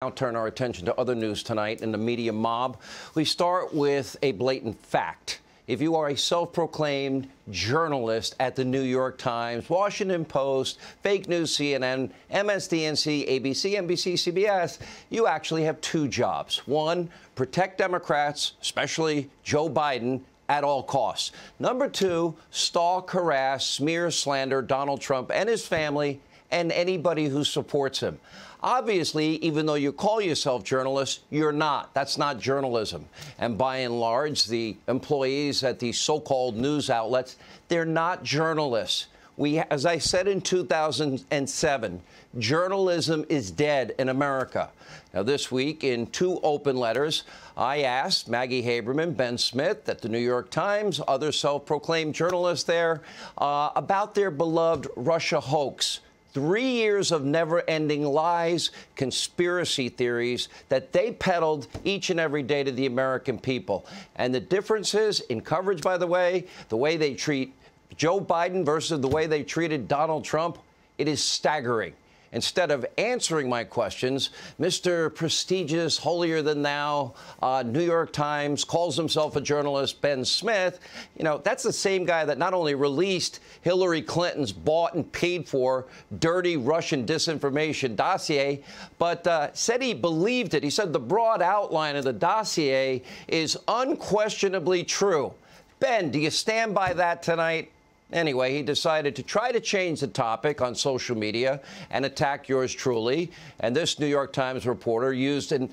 now turn our attention to other news tonight in the media mob. We start with a blatant fact. If you are a self proclaimed journalist at the New York Times, Washington Post, fake news CNN, MSDNC, ABC, NBC, CBS, you actually have two jobs. One, protect Democrats, especially Joe Biden, at all costs. Number two, stalk, harass, smear, slander Donald Trump and his family and anybody who supports him. Obviously, even though you call yourself journalists, you're not. That's not journalism. And by and large, the employees at these so called news outlets, they're not journalists. We, as I said in 2007, journalism is dead in America. Now, this week, in two open letters, I asked Maggie Haberman, Ben Smith at the New York Times, other self proclaimed journalists there, uh, about their beloved Russia hoax three years of never ending lies, conspiracy theories that they peddled each and every day to the American people. And the differences in coverage, by the way, the way they treat Joe Biden versus the way they treated Donald Trump, it is staggering. Instead of answering my questions, Mr. Prestigious, holier than thou, uh, New York Times calls himself a journalist, Ben Smith. You know, that's the same guy that not only released Hillary Clinton's bought and paid for dirty Russian disinformation dossier, but uh, said he believed it. He said the broad outline of the dossier is unquestionably true. Ben, do you stand by that tonight? Anyway, he decided to try to change the topic on social media and attack yours truly. And this New York Times reporter used an.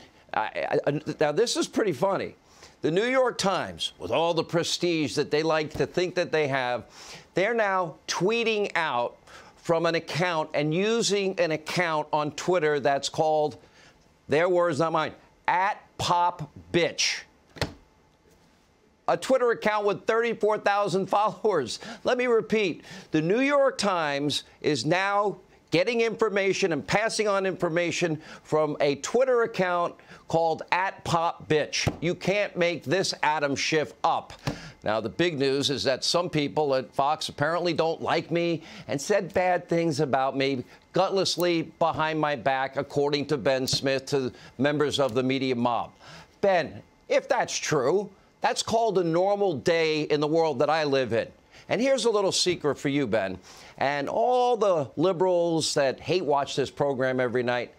Now, this is pretty funny. The New York Times, with all the prestige that they like to think that they have, they're now tweeting out from an account and using an account on Twitter that's called, their words, not mine, at Pop Bitch a Twitter account with 34,000 followers. Let me repeat the New York Times is now getting information and passing on information from a Twitter account called at Pop Bitch. You can't make this Adam Schiff up. Now, the big news is that some people at Fox apparently don't like me and said bad things about me gutlessly behind my back, according to Ben Smith, to members of the media mob. Ben, if that's true, that's called a normal day in the world that I live in. And here's a little secret for you, Ben, and all the liberals that hate watch this program every night.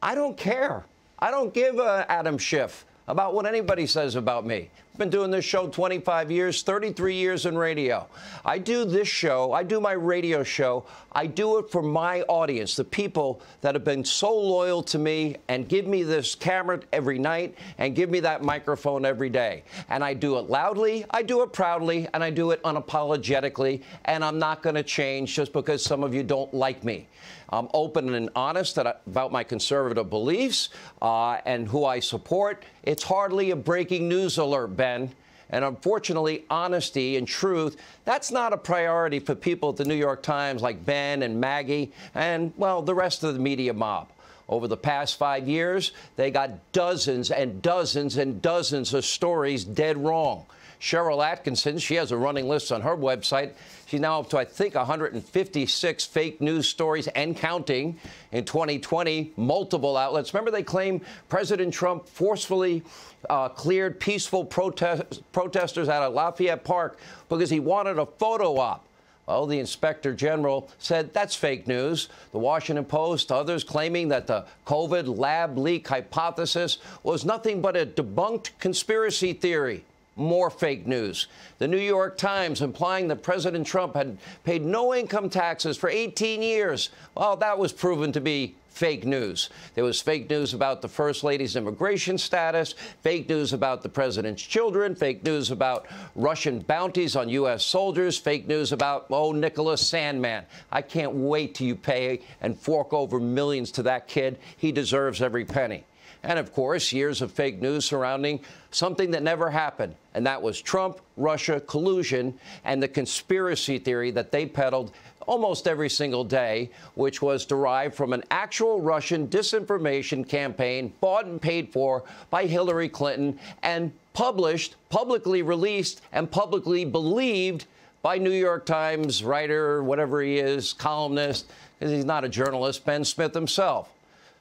I don't care. I don't give a Adam Schiff about what anybody says about me. Been doing this show 25 years, 33 years in radio. I do this show, I do my radio show, I do it for my audience, the people that have been so loyal to me and give me this camera every night and give me that microphone every day. And I do it loudly, I do it proudly, and I do it unapologetically, and I'm not going to change just because some of you don't like me. I'm open and honest about my conservative beliefs uh, and who I support. It's hardly a breaking news alert, Ben. And unfortunately, honesty and truth, that's not a priority for people at the New York Times like Ben and Maggie and, well, the rest of the media mob. Over the past five years, they got dozens and dozens and dozens of stories dead wrong. Sharyl Attkisson, she has a running list on her website. She's now up to, I think, 156 fake news stories and counting in 2020. Multiple outlets. Remember, they claim President Trump forcefully uh, cleared peaceful protest protesters out of Lafayette Park because he wanted a photo op. Well, the inspector general said that's fake news. The Washington Post, others claiming that the COVID lab leak hypothesis was nothing but a debunked conspiracy theory more fake news. The New York Times implying that President Trump had paid no income taxes for 18 years. Well, that was proven to be fake news. There was fake news about the First Lady's immigration status, fake news about the president's children, fake news about Russian bounties on U.S. soldiers, fake news about, oh, Nicholas Sandmann. I can't wait till you pay and fork over millions to that kid. He deserves every penny. And of course, years of fake news surrounding something that never happened, and that was Trump Russia collusion and the conspiracy theory that they peddled almost every single day, which was derived from an actual Russian disinformation campaign bought and paid for by Hillary Clinton and published, publicly released, and publicly believed by New York Times writer, whatever he is, columnist, because he's not a journalist, Ben Smith himself.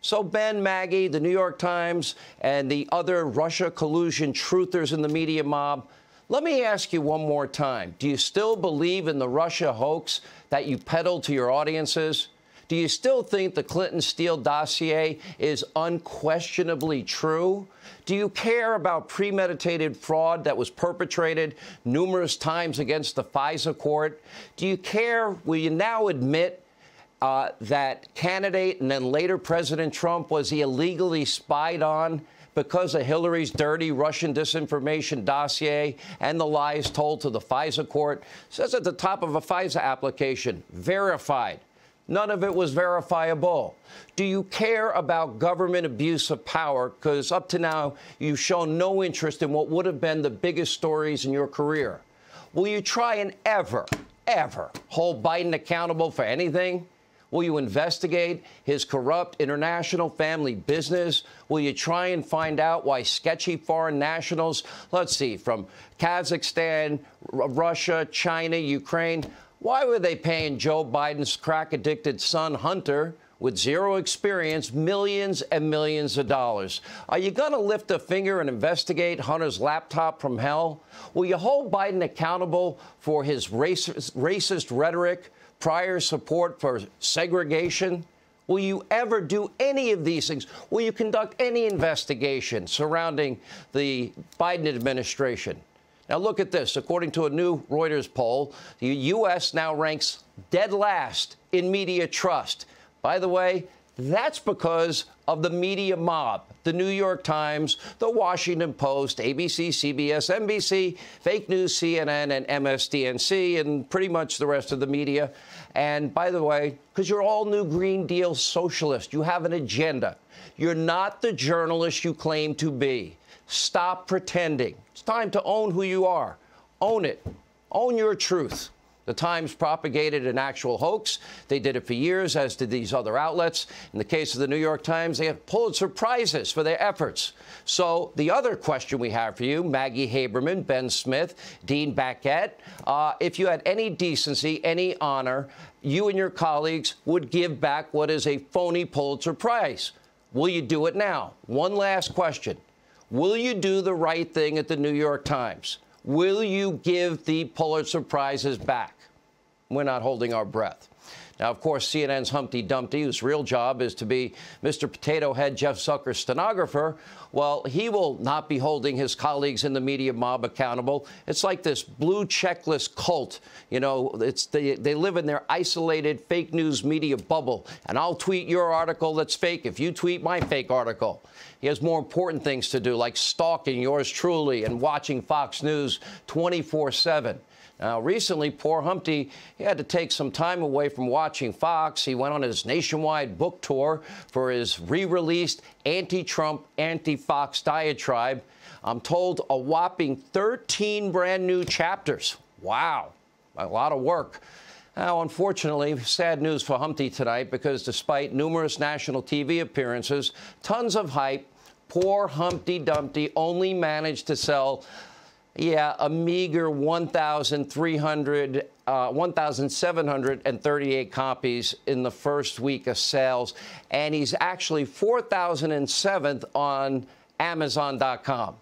So, Ben, Maggie, the New York Times, and the other Russia collusion truthers in the media mob, let me ask you one more time. Do you still believe in the Russia hoax that you peddled to your audiences? Do you still think the Clinton Steele dossier is unquestionably true? Do you care about premeditated fraud that was perpetrated numerous times against the FISA court? Do you care, will you now admit uh, that candidate and then later President Trump was he illegally spied on because of Hillary's dirty Russian disinformation dossier and the lies told to the FISA court. Says at the top of a FISA application, verified. None of it was verifiable. Do you care about government abuse of power? Because up to now, you've shown no interest in what would have been the biggest stories in your career. Will you try and ever, ever hold Biden accountable for anything? Will you investigate his corrupt international family business? Will you try and find out why sketchy foreign nationals, let's see, from Kazakhstan, Russia, China, Ukraine, why were they paying Joe Biden's crack addicted son, Hunter? with zero experience millions and millions of dollars. Are you going to lift a finger and investigate Hunter's laptop from hell? Will you hold Biden accountable for his racist, racist rhetoric, prior support for segregation? Will you ever do any of these things? Will you conduct any investigation surrounding the Biden administration? Now, look at this. According to a new Reuters poll, the U.S. now ranks dead last in media trust. By the way, that's because of the media mob the New York Times, the Washington Post, ABC, CBS, NBC, fake news, CNN, and MSDNC, and pretty much the rest of the media. And by the way, because you're all new Green Deal socialists, you have an agenda. You're not the journalist you claim to be. Stop pretending. It's time to own who you are. Own it. Own your truth. The Times propagated an actual hoax. They did it for years, as did these other outlets. In the case of the New York Times, they have Pulitzer Prizes for their efforts. So, the other question we have for you Maggie Haberman, Ben Smith, Dean Baquet uh, if you had any decency, any honor, you and your colleagues would give back what is a phony Pulitzer Prize. Will you do it now? One last question Will you do the right thing at the New York Times? Will you give the Pulitzer Prizes back? We're not holding our breath. Now, of course, CNN's Humpty Dumpty, whose real job is to be Mr. Potato Head Jeff Zucker's stenographer, well, he will not be holding his colleagues in the media mob accountable. It's like this blue checklist cult. You know, it's they, they live in their isolated fake news media bubble. And I'll tweet your article that's fake if you tweet my fake article. He has more important things to do, like stalking yours truly and watching Fox News 24 7. Now, recently, poor Humpty, he had to take some time away from watching Fox. He went on his nationwide book tour for his re-released anti-Trump, anti-Fox diatribe. I'm told a whopping 13 brand new chapters. Wow, a lot of work. Now, unfortunately, sad news for Humpty tonight because despite numerous national TV appearances, tons of hype, poor Humpty Dumpty only managed to sell yeah, a meager 1,300, uh, 1,738 copies in the first week of sales, and he's actually 4,007th on Amazon.com.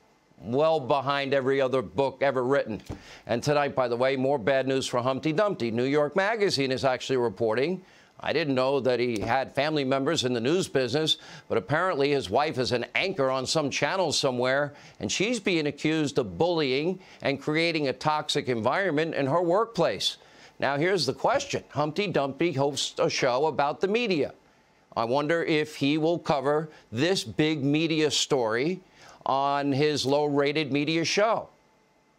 Well behind every other book ever written. And tonight, by the way, more bad news for Humpty Dumpty. New York Magazine is actually reporting I didn't know that he had family members in the news business, but apparently his wife is an anchor on some channel somewhere, and she's being accused of bullying and creating a toxic environment in her workplace. Now, here's the question Humpty Dumpty hosts a show about the media. I wonder if he will cover this big media story on his low rated media show.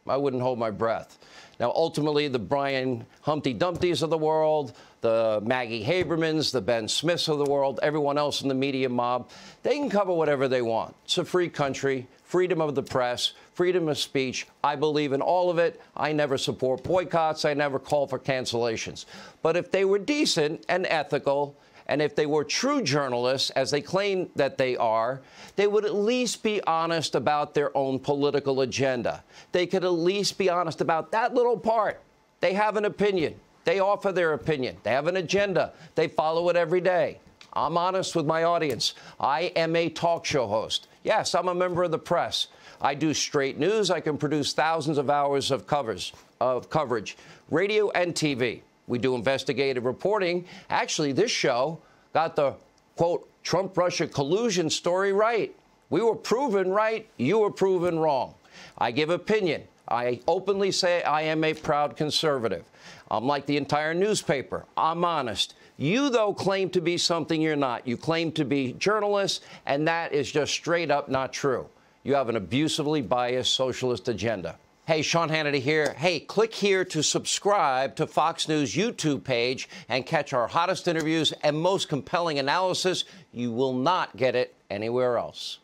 I wouldn't hold my breath. Now, ultimately, the Brian Humpty Dumptys of the world, the Maggie Habermans, the Ben Smiths of the world, everyone else in the media mob, they can cover whatever they want. It's a free country, freedom of the press, freedom of speech. I believe in all of it. I never support boycotts. I never call for cancellations. But if they were decent and ethical, and if they were true journalists, as they claim that they are, they would at least be honest about their own political agenda. They could at least be honest about that little part. They have an opinion. They offer their opinion. They have an agenda. They follow it every day. I'm honest with my audience. I am a talk show host. Yes, I'm a member of the press. I do straight news. I can produce thousands of hours of covers of coverage, radio and TV. We do investigative reporting. Actually, this show got the quote Trump Russia collusion story right. We were proven right, you were proven wrong. I give opinion. I openly say I am a proud conservative. I'm like the entire newspaper. I'm honest. You, though, claim to be something you're not. You claim to be journalists, and that is just straight up not true. You have an abusively biased socialist agenda. Hey, Sean Hannity here. Hey, click here to subscribe to Fox News YouTube page and catch our hottest interviews and most compelling analysis. You will not get it anywhere else.